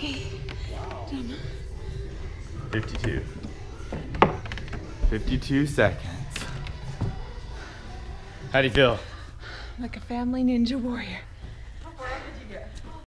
Okay. 52. 52 seconds. How do you feel? Like a family ninja warrior.